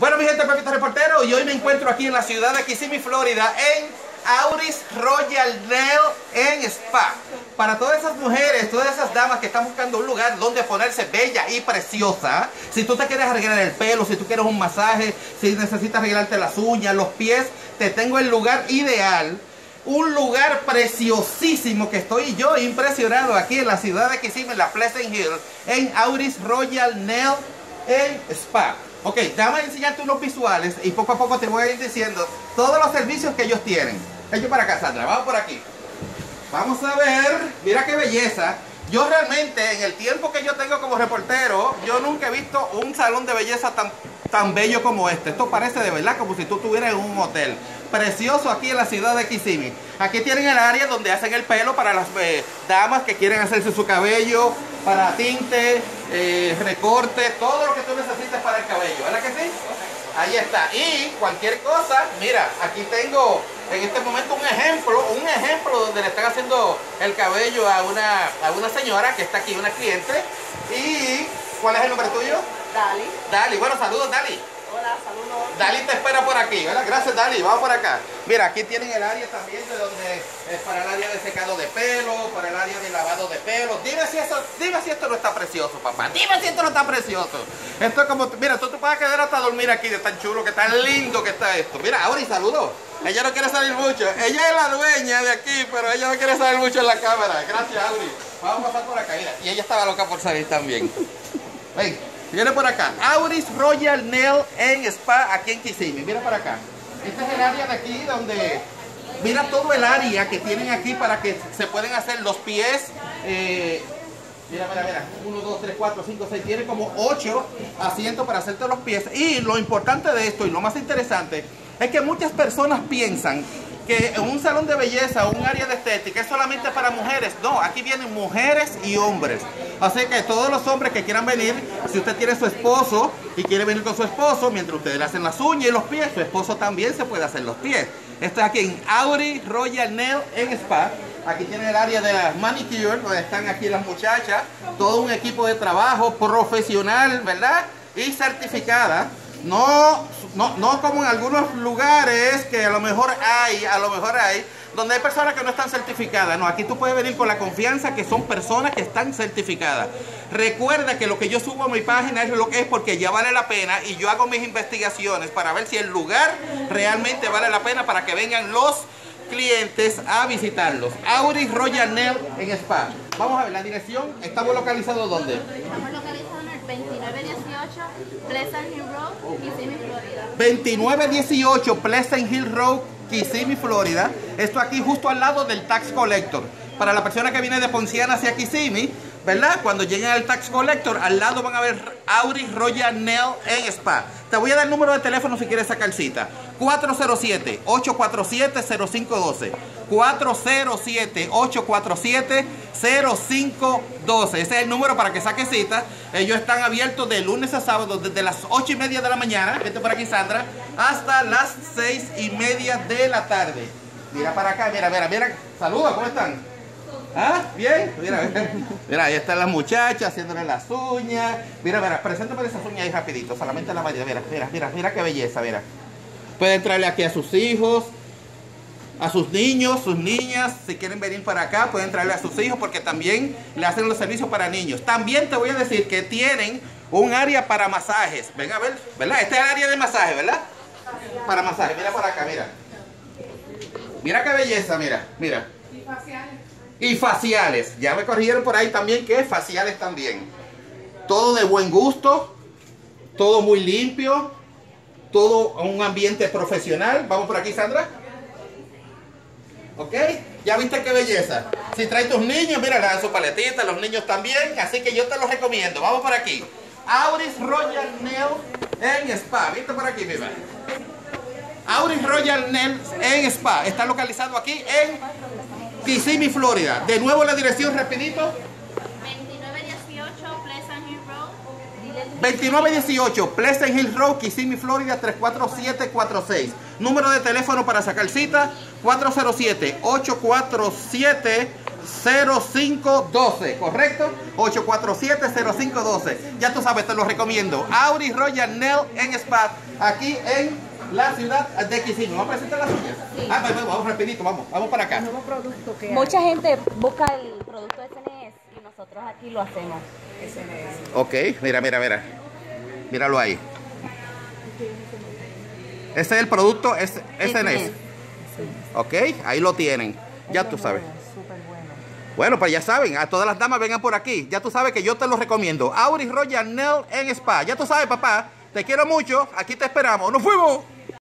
Bueno, mi gente, Pepito Reportero, y hoy me encuentro aquí en la ciudad de Kissimmee, Florida, en Auris Royal Nail en Spa. Para todas esas mujeres, todas esas damas que están buscando un lugar donde ponerse bella y preciosa, si tú te quieres arreglar el pelo, si tú quieres un masaje, si necesitas arreglarte las uñas, los pies, te tengo el lugar ideal. Un lugar preciosísimo que estoy yo impresionado aquí en la ciudad de Kissimmee, en la Pleasant Hill, en Auris Royal Nail en Spa. Ok, déjame enseñarte unos visuales y poco a poco te voy a ir diciendo todos los servicios que ellos tienen. Ellos para acá, Sandra, vamos por aquí. Vamos a ver, mira qué belleza. Yo realmente, en el tiempo que yo tengo como reportero, yo nunca he visto un salón de belleza tan, tan bello como este. Esto parece de verdad como si tú estuvieras en un hotel. Precioso aquí en la ciudad de Kissimmee. Aquí tienen el área donde hacen el pelo para las eh, damas que quieren hacerse su cabello, para tinte, eh, recorte, todo lo que tú necesites para el cabello, ¿verdad que sí? Ahí está. Y cualquier cosa, mira, aquí tengo en este momento un ejemplo, un ejemplo donde le están haciendo el cabello a una, a una señora que está aquí, una cliente. ¿Y cuál es el nombre tuyo? Dali. Dali, bueno, saludos Dali. Hola, saludos. Dali te espera por aquí, ¿verdad? Gracias Dali, vamos por acá. Mira, aquí tienen el área también de donde es para el área de secado de pelo, para el área de lavado de pelo. Dime si eso, dime si esto no está precioso, papá. Dime si esto no está precioso. Esto es como, mira, tú te puedes quedar hasta dormir aquí de tan chulo, que tan lindo que está esto. Mira, Auri, saludos. Ella no quiere salir mucho. Ella es la dueña de aquí, pero ella no quiere salir mucho en la cámara. Gracias, Auri. Vamos a pasar por acá, mira. Y ella estaba loca por salir también. Ven, viene por acá. Auris Royal Nail en Spa aquí en Kissimmee. Mira para acá. Este es el área de aquí donde... Mira todo el área que tienen aquí para que se pueden hacer los pies. eh, mira, mira, mira. 1, 2, 3, 4, 5, 6. Tiene como 8 asientos para hacerte los pies. Y lo importante de esto y lo más interesante es que muchas personas piensan que un salón de belleza o un área de estética es solamente para mujeres. No, aquí vienen mujeres y hombres. Así que todos los hombres que quieran venir, si usted tiene su esposo y quiere venir con su esposo, mientras ustedes le hacen las uñas y los pies, su esposo también se puede hacer los pies. Esto es aquí en Auri Royal Nail en Spa. Aquí tiene el área de la manicure, donde están aquí las muchachas. Todo un equipo de trabajo profesional, ¿verdad? Y certificada. No, no, no como en algunos lugares que a lo mejor hay, a lo mejor hay, donde hay personas que no están certificadas. No, aquí tú puedes venir con la confianza que son personas que están certificadas. Recuerda que lo que yo subo a mi página es lo que es porque ya vale la pena y yo hago mis investigaciones para ver si el lugar realmente vale la pena para que vengan los clientes a visitarlos. Auris Royal Nail en Spa. Vamos a ver la dirección. ¿Estamos localizados dónde? Estamos localizados 2918 Pleasant Hill Road, Kissimmee, Florida. 2918 Pleasant Hill Road, Kissimmee, Florida. Esto aquí justo al lado del Tax Collector. Para la persona que viene de Ponciana hacia Kissimmee, ¿verdad? Cuando lleguen al Tax Collector, al lado van a ver Auris Royal Nail en Spa. Te voy a dar el número de teléfono si quieres sacar cita. 407-847-0512. 407-847-0512. Ese es el número para que saque cita. Ellos están abiertos de lunes a sábado desde las 8 y media de la mañana, vete por aquí Sandra, hasta las 6 y media de la tarde. Mira para acá, mira, mira, mira. Saludos, ¿cómo están? ¿Ah? ¿Bien? Mira, mira, mira, ahí están las muchachas haciéndole las uñas. Mira, mira, preséntame esas uñas ahí rapidito, solamente la mayoría. Mira, mira, mira, mira qué belleza, mira. Puede entrarle aquí a sus hijos, a sus niños, sus niñas, si quieren venir para acá, pueden traerle a sus hijos porque también le hacen los servicios para niños. También te voy a decir que tienen un área para masajes. Ven a ver, ¿verdad? Este es el área de masaje, ¿verdad? Para masaje, mira por acá, mira. Mira qué belleza, mira, mira. Y faciales. Ya me corrigieron por ahí también que faciales también. Todo de buen gusto, todo muy limpio, todo un ambiente profesional. Vamos por aquí, Sandra. ¿Ok? Ya viste qué belleza. Si traes tus niños, mira, dan su paletita, los niños también. Así que yo te los recomiendo. Vamos por aquí. Auris Royal Nail en Spa. ¿Viste por aquí, mira? Auris Royal Nail en Spa. Está localizado aquí en Kissimmee, Florida. De nuevo la dirección, rapidito. 2918 Pleasant Hill Road. Dile- 2918 Pleasant Hill Road, Kissimmee, Florida 34746. Número de teléfono para sacar cita 0512, ¿correcto? 847-0512. Ya tú sabes, te lo recomiendo. Audi Royal Nail en Spa, aquí en la ciudad de Kissimmee. ¿Vamos a presentar las uñas? Ah, vamos, vamos rapidito, vamos, vamos para acá. nuevo producto que Mucha gente busca el producto y nosotros aquí lo hacemos. Ok, mira, mira, mira. Míralo ahí. Ese es el producto es- SNS. Ok, ahí lo tienen. Ya tú sabes. Bueno. Bueno, pues ya saben, a todas las damas vengan por aquí. Ya tú sabes que yo te lo recomiendo. Audi Royal Nail en Spa. Ya tú sabes, papá. Te quiero mucho. Aquí te esperamos. ¡Nos fuimos!